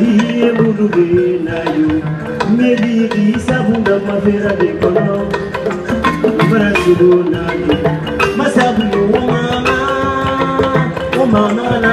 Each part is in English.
iye mudube na yo mediki sabunda mafera de kono marasudo nani masabuyo womama womamana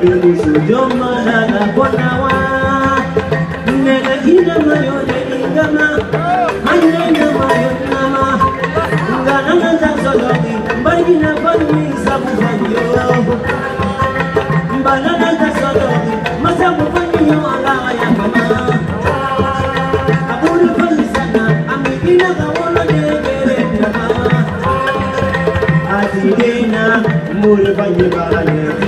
bini sujoma na bona wa nena kina mayo ne ingama manya na mayo nama ngana na za solo di mbali na bani sabu banyo mbana na za solo di masabu banyo ala ya mama abulu bani sana amikina kawono ne bere nama azidena mure banyo bani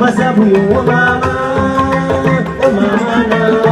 Masabu yo mama O mama na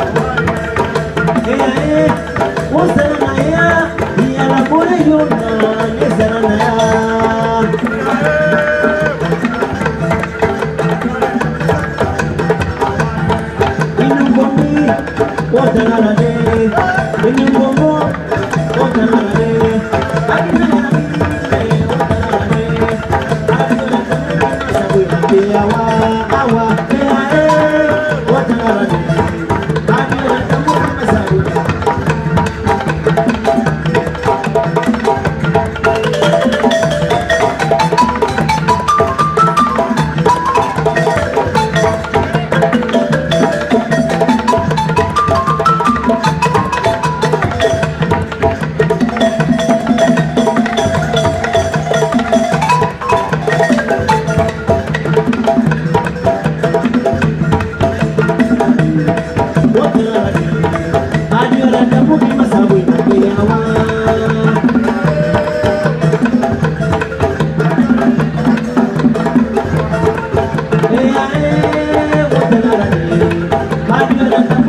Masabunalila, Munyedu, Masabunalila.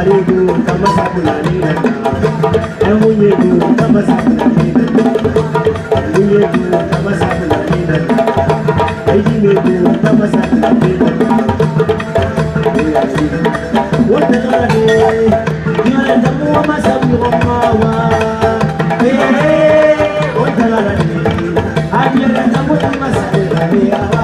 Ikaribu kama kama kama kama